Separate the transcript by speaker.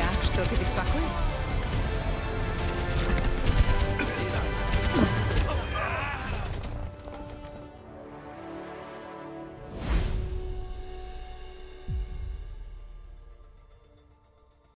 Speaker 1: Тебя что-то беспокоит?